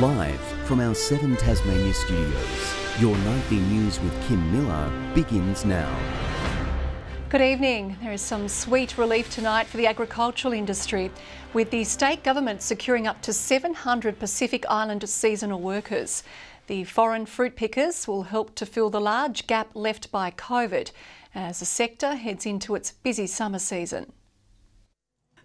Live from our Seven Tasmania studios, your nightly news with Kim Miller begins now. Good evening. There is some sweet relief tonight for the agricultural industry, with the state government securing up to 700 Pacific Island seasonal workers. The foreign fruit pickers will help to fill the large gap left by COVID as the sector heads into its busy summer season.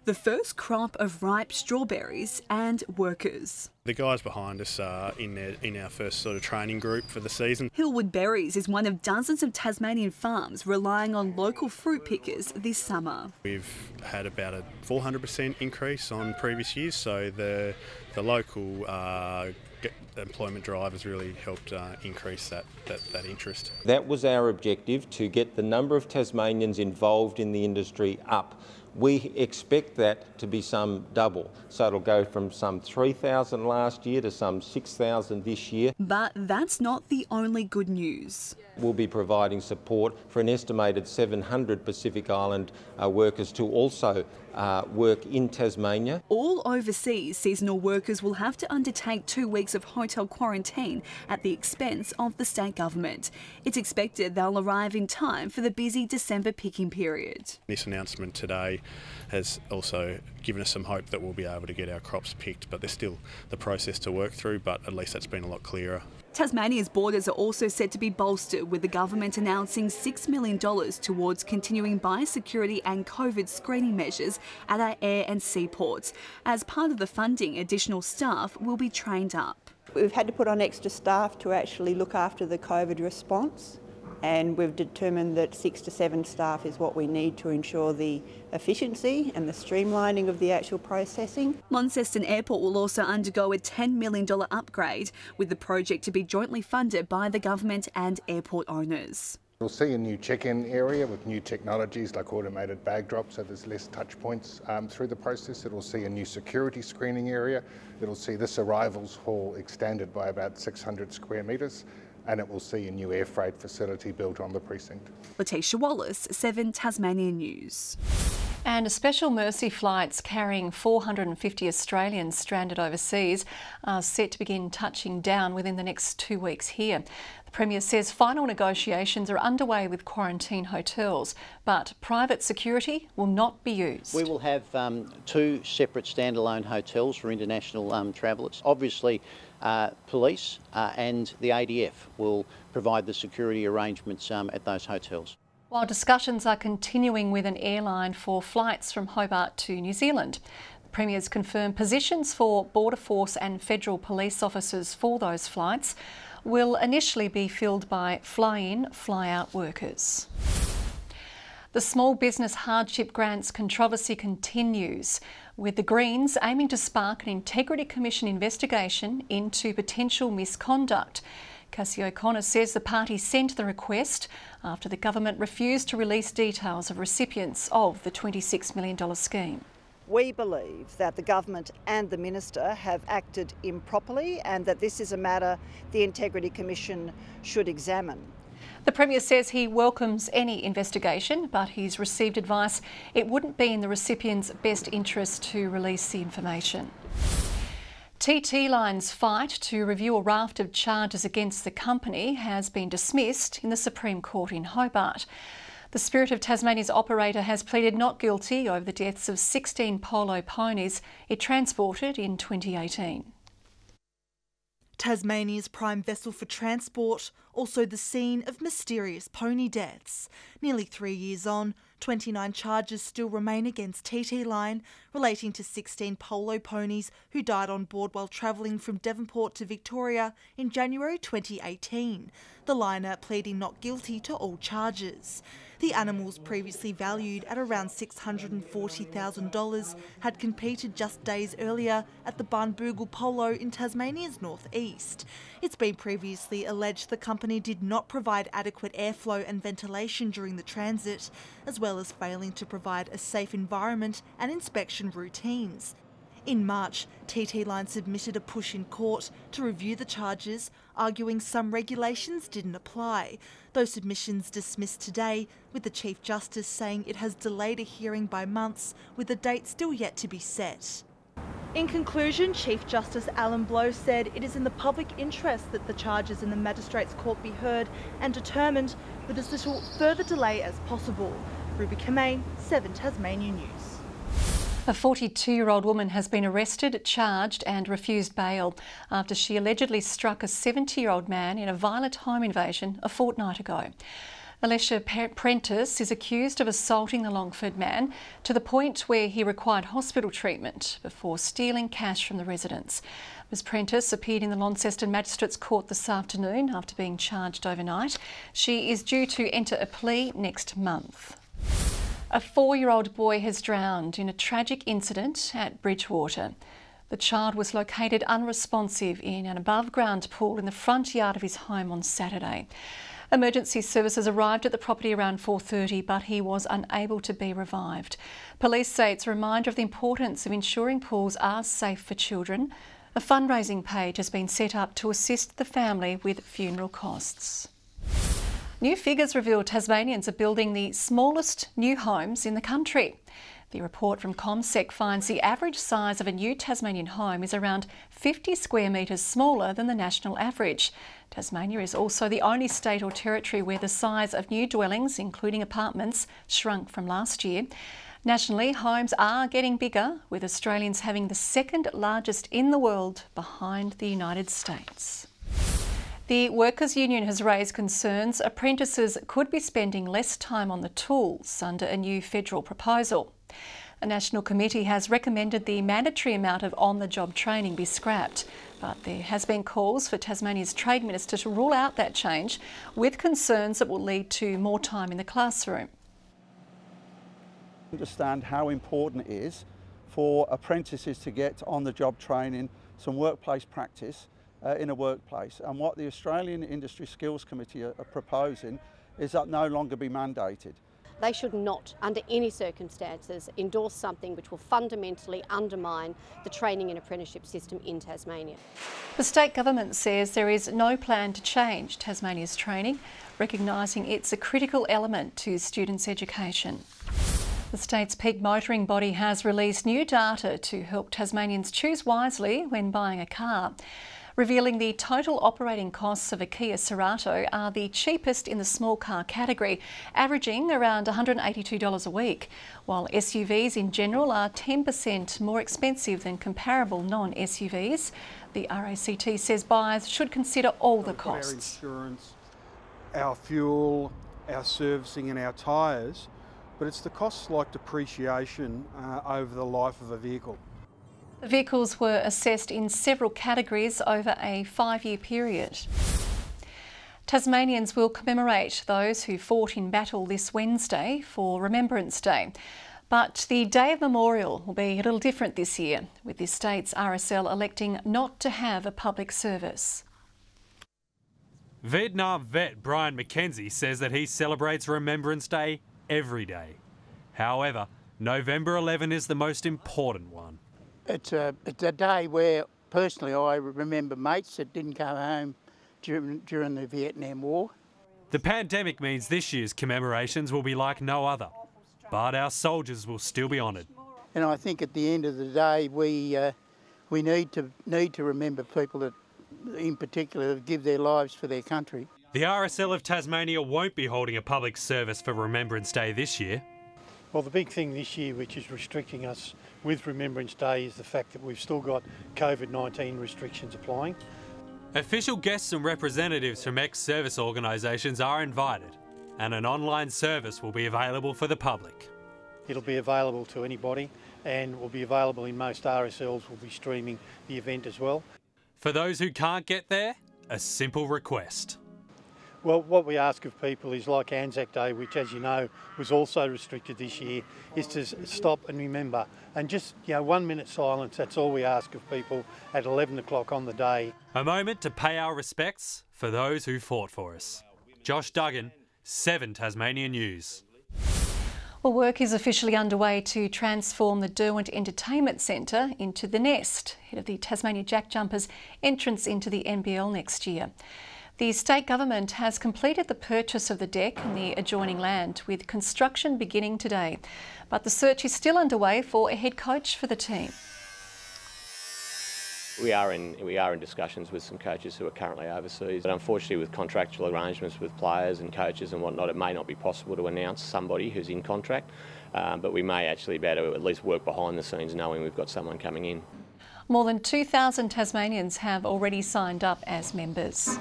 The first crop of ripe strawberries and workers. The guys behind us are in, their, in our first sort of training group for the season. Hillwood Berries is one of dozens of Tasmanian farms relying on local fruit pickers this summer. We've had about a 400% increase on previous years, so the, the local uh, employment drive has really helped uh, increase that, that, that interest. That was our objective, to get the number of Tasmanians involved in the industry up. We expect that to be some double. So it'll go from some 3,000 last year to some 6,000 this year. But that's not the only good news. We'll be providing support for an estimated 700 Pacific Island uh, workers to also uh, work in Tasmania. All overseas seasonal workers will have to undertake two weeks of hotel quarantine at the expense of the state government. It's expected they'll arrive in time for the busy December picking period. This announcement today has also given us some hope that we'll be able to get our crops picked, but there's still the process to work through, but at least that's been a lot clearer. Tasmania's borders are also said to be bolstered, with the government announcing $6 million towards continuing biosecurity and COVID screening measures at our air and seaports. As part of the funding, additional staff will be trained up. We've had to put on extra staff to actually look after the COVID response and we've determined that six to seven staff is what we need to ensure the efficiency and the streamlining of the actual processing. Launceston Airport will also undergo a $10 million upgrade, with the project to be jointly funded by the government and airport owners. We'll see a new check-in area with new technologies like automated bag drop, so there's less touch points um, through the process. It'll see a new security screening area. It'll see this arrivals hall extended by about 600 square metres and it will see a new air freight facility built on the precinct. Letitia Wallace, 7 Tasmanian News. And a special mercy flights carrying 450 Australians stranded overseas are set to begin touching down within the next two weeks here. The Premier says final negotiations are underway with quarantine hotels, but private security will not be used. We will have um, two separate standalone hotels for international um, travellers. Obviously, uh, police uh, and the ADF will provide the security arrangements um, at those hotels. While discussions are continuing with an airline for flights from Hobart to New Zealand, the Premier's confirmed positions for Border Force and federal police officers for those flights will initially be filled by fly-in, fly-out workers. The small business hardship grants controversy continues, with the Greens aiming to spark an Integrity Commission investigation into potential misconduct. Cassy O'Connor says the party sent the request after the government refused to release details of recipients of the $26 million scheme. We believe that the government and the minister have acted improperly and that this is a matter the Integrity Commission should examine. The Premier says he welcomes any investigation, but he's received advice it wouldn't be in the recipient's best interest to release the information. TT Line's fight to review a raft of charges against the company has been dismissed in the Supreme Court in Hobart. The Spirit of Tasmania's operator has pleaded not guilty over the deaths of 16 polo ponies it transported in 2018. Tasmania's prime vessel for transport, also the scene of mysterious pony deaths. Nearly three years on, 29 charges still remain against TT Line relating to 16 polo ponies who died on board while travelling from Devonport to Victoria in January 2018. The liner pleading not guilty to all charges. The animals, previously valued at around $640,000, had competed just days earlier at the Barnbougle Polo in Tasmania's northeast. It's been previously alleged the company did not provide adequate airflow and ventilation during the transit, as well as failing to provide a safe environment and inspection routines. In March, TT Line submitted a push in court to review the charges, arguing some regulations didn't apply. Those submissions dismissed today, with the Chief Justice saying it has delayed a hearing by months, with a date still yet to be set. In conclusion, Chief Justice Alan Blow said it is in the public interest that the charges in the Magistrates Court be heard and determined with as little further delay as possible. Ruby Kamane, 7 Tasmania News. A 42 year old woman has been arrested, charged, and refused bail after she allegedly struck a 70 year old man in a violent home invasion a fortnight ago. Alicia Prentice is accused of assaulting the Longford man to the point where he required hospital treatment before stealing cash from the residents. Ms Prentice appeared in the Launceston Magistrates Court this afternoon after being charged overnight. She is due to enter a plea next month. A four year old boy has drowned in a tragic incident at Bridgewater. The child was located unresponsive in an above ground pool in the front yard of his home on Saturday. Emergency services arrived at the property around 4:30 but he was unable to be revived. Police say it's a reminder of the importance of ensuring pools are safe for children. A fundraising page has been set up to assist the family with funeral costs. New figures reveal Tasmanians are building the smallest new homes in the country. The report from CommSec finds the average size of a new Tasmanian home is around 50 square metres smaller than the national average. Tasmania is also the only state or territory where the size of new dwellings, including apartments, shrunk from last year. Nationally, homes are getting bigger, with Australians having the second largest in the world behind the United States. The Workers' Union has raised concerns apprentices could be spending less time on the tools under a new federal proposal. A national committee has recommended the mandatory amount of on the job training be scrapped, but there has been calls for Tasmania's Trade Minister to rule out that change, with concerns that will lead to more time in the classroom. Understand how important it is for apprentices to get on the job training, some workplace practice uh, in a workplace. And what the Australian Industry Skills Committee are, are proposing is that no longer be mandated. They should not, under any circumstances, endorse something which will fundamentally undermine the training and apprenticeship system in Tasmania. The state government says there is no plan to change Tasmania's training, recognising it's a critical element to students' education. The state's peak motoring body has released new data to help Tasmanians choose wisely when buying a car revealing the total operating costs of a Kia Cerato are the cheapest in the small car category, averaging around $182 a week, while SUVs in general are 10% more expensive than comparable non-SUVs. The RACT says buyers should consider all the costs. Our insurance, our fuel, our servicing and our tyres, but it's the costs like depreciation uh, over the life of a vehicle. Vehicles were assessed in several categories over a five year period. Tasmanians will commemorate those who fought in battle this Wednesday for Remembrance Day. But the day of memorial will be a little different this year, with the state's RSL electing not to have a public service. Vietnam vet Brian McKenzie says that he celebrates Remembrance Day every day. However, November 11 is the most important one. It's a, it's a day where personally I remember mates that didn't come home during, during the Vietnam War. The pandemic means this year's commemorations will be like no other, but our soldiers will still be honoured. And I think at the end of the day, we uh, we need to need to remember people that, in particular, give their lives for their country. The RSL of Tasmania won't be holding a public service for Remembrance Day this year. Well, the big thing this year, which is restricting us with Remembrance Day, is the fact that we've still got COVID 19 restrictions applying. Official guests and representatives from ex service organisations are invited, and an online service will be available for the public. It'll be available to anybody and will be available in most RSLs. We'll be streaming the event as well. For those who can't get there, a simple request. Well, what we ask of people is like Anzac Day, which, as you know, was also restricted this year, is to stop and remember. And just, you know, one minute silence, that's all we ask of people at 11 o'clock on the day. A moment to pay our respects for those who fought for us. Josh Duggan, 7 Tasmania News. Well, work is officially underway to transform the Derwent Entertainment Centre into the Nest, ahead of the Tasmania Jack Jumpers entrance into the NBL next year. The state government has completed the purchase of the DEC and the adjoining land, with construction beginning today. But the search is still underway for a head coach for the team. We are in we are in discussions with some coaches who are currently overseas, but unfortunately, with contractual arrangements with players and coaches and whatnot, it may not be possible to announce somebody who's in contract. Um, but we may actually be able to at least work behind the scenes, knowing we've got someone coming in. More than 2,000 Tasmanians have already signed up as members.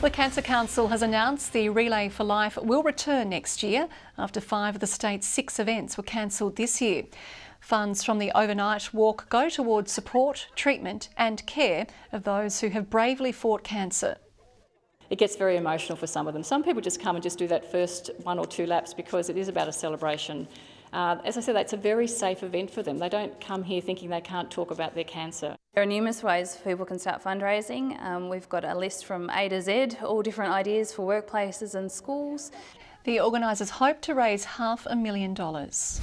The Cancer Council has announced the Relay for Life will return next year after five of the state's six events were cancelled this year. Funds from the overnight walk go towards support, treatment and care of those who have bravely fought cancer. It gets very emotional for some of them. Some people just come and just do that first one or two laps because it is about a celebration. Uh, as I said, that's a very safe event for them. They don't come here thinking they can't talk about their cancer. There are numerous ways people can start fundraising. Um, we've got a list from A to Z, all different ideas for workplaces and schools. The organisers hope to raise half a million dollars.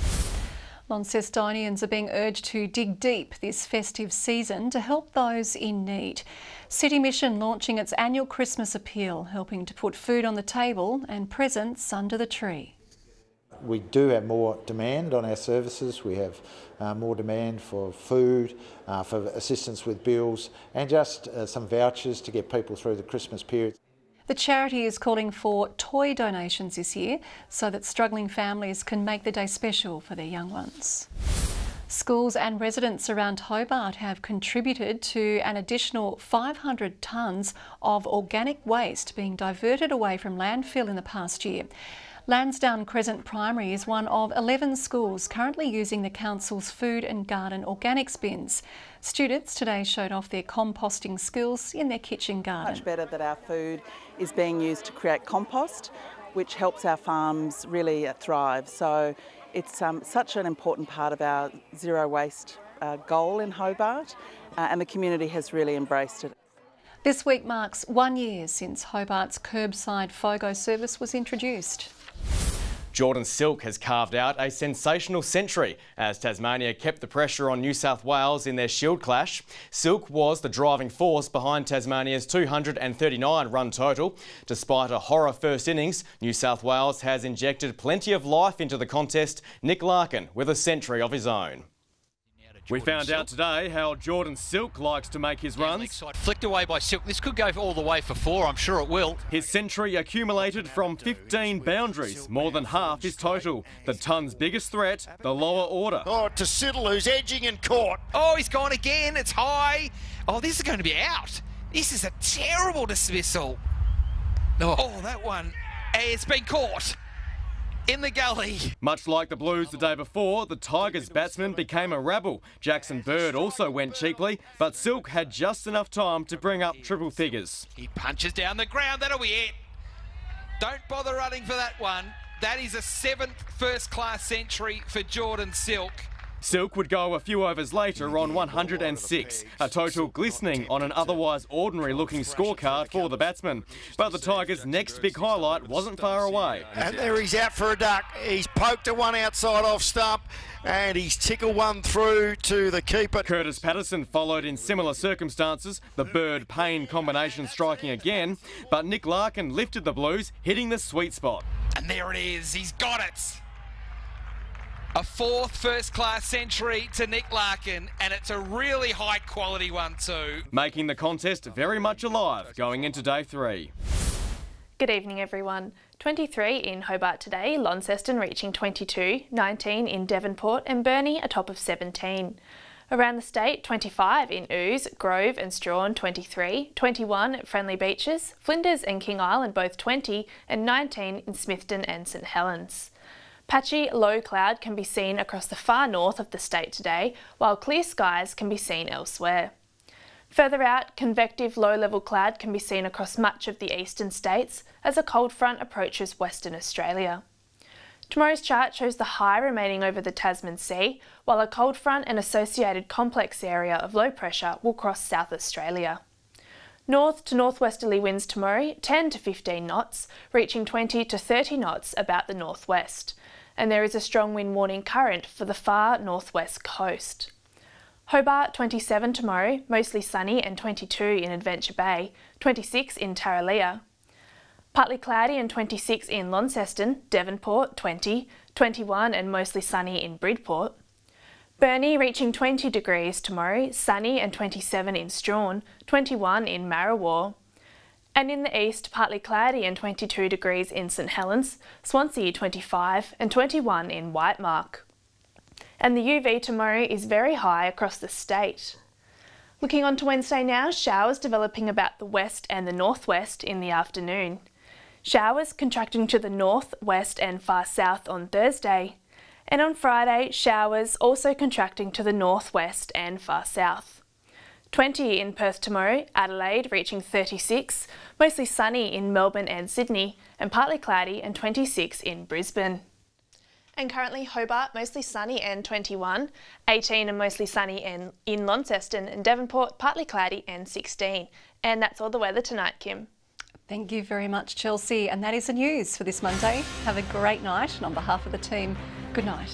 Launcestonians are being urged to dig deep this festive season to help those in need. City Mission launching its annual Christmas appeal, helping to put food on the table and presents under the tree. We do have more demand on our services. We have uh, more demand for food, uh, for assistance with bills, and just uh, some vouchers to get people through the Christmas period. The charity is calling for toy donations this year so that struggling families can make the day special for their young ones. Schools and residents around Hobart have contributed to an additional 500 tonnes of organic waste being diverted away from landfill in the past year. Lansdowne Crescent Primary is one of 11 schools currently using the Council's food and garden organics bins. Students today showed off their composting skills in their kitchen garden. Much better that our food is being used to create compost, which helps our farms really thrive. So it's um, such an important part of our zero waste uh, goal in Hobart, uh, and the community has really embraced it. This week marks one year since Hobart's curbside FOGO service was introduced. Jordan Silk has carved out a sensational century as Tasmania kept the pressure on New South Wales in their shield clash. Silk was the driving force behind Tasmania's 239 run total. Despite a horror first innings, New South Wales has injected plenty of life into the contest. Nick Larkin with a century of his own. We found Silk. out today how Jordan Silk likes to make his yeah, runs. Flicked away by Silk. This could go all the way for four, I'm sure it will. His century accumulated from 15 boundaries, more than half his total. The ton's biggest threat, the lower order. Oh, to Siddle, who's edging and caught. Oh, he's gone again. It's high. Oh, this is going to be out. This is a terrible dismissal. Oh, that one. It's been caught in the gully. Much like the Blues the day before, the Tigers batsman became a rabble. Jackson Bird also went cheaply, but Silk had just enough time to bring up triple figures. He punches down the ground, that'll be it. Don't bother running for that one. That is a seventh first class century for Jordan Silk. Silk would go a few overs later on 106, a total glistening on an otherwise ordinary looking scorecard for the batsman. But the Tigers' next big highlight wasn't far away. And there he's out for a duck. He's poked a one outside off stump and he's tickled one through to the keeper. Kurtis Patterson followed in similar circumstances, the Bird Payne combination striking again, but Nick Larkin lifted the Blues, hitting the sweet spot. And there it is, he's got it. A fourth first class century to Nick Larkin, and it's a really high quality one too. Making the contest very much alive going into day three. Good evening, everyone. 23 in Hobart today, Launceston reaching 22, 19 in Devonport, and Burnie atop of 17. Around the state, 25 in Ouse, Grove and Strahan 23, 21 at Friendly Beaches, Flinders and King Island both 20, and 19 in Smithton and St Helens. Patchy low cloud can be seen across the far north of the state today, while clear skies can be seen elsewhere. Further out, convective low-level cloud can be seen across much of the eastern states as a cold front approaches Western Australia. Tomorrow's chart shows the high remaining over the Tasman Sea, while a cold front and associated complex area of low pressure will cross South Australia. North to northwesterly winds tomorrow 10 to 15 knots, reaching 20 to 30 knots about the northwest and there is a strong wind warning current for the far northwest coast. Hobart 27 tomorrow, mostly sunny and 22 in Adventure Bay, 26 in Tarraleah. Partly cloudy and 26 in Launceston, Devonport 20, 21 and mostly sunny in Bridport. Burnie reaching 20 degrees tomorrow, sunny and 27 in Strahan, 21 in Marrawah. And in the east, partly cloudy and 22 degrees in St Helens, Swansea 25 and 21 in Whitemark. And the UV tomorrow is very high across the state. Looking on to Wednesday now, showers developing about the west and the northwest in the afternoon. Showers contracting to the north, west and far south on Thursday. And on Friday, showers also contracting to the northwest and far south. 20 in Perth tomorrow, Adelaide reaching 36, mostly sunny in Melbourne and Sydney, and partly cloudy and 26 in Brisbane. And currently Hobart mostly sunny and 21, 18 and mostly sunny in, in Launceston and Devonport partly cloudy and 16. And that's all the weather tonight, Kim. Thank you very much, Chelsea. And that is the news for this Monday. Have a great night. And on behalf of the team, good night.